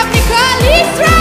Sudáfrica, Israel.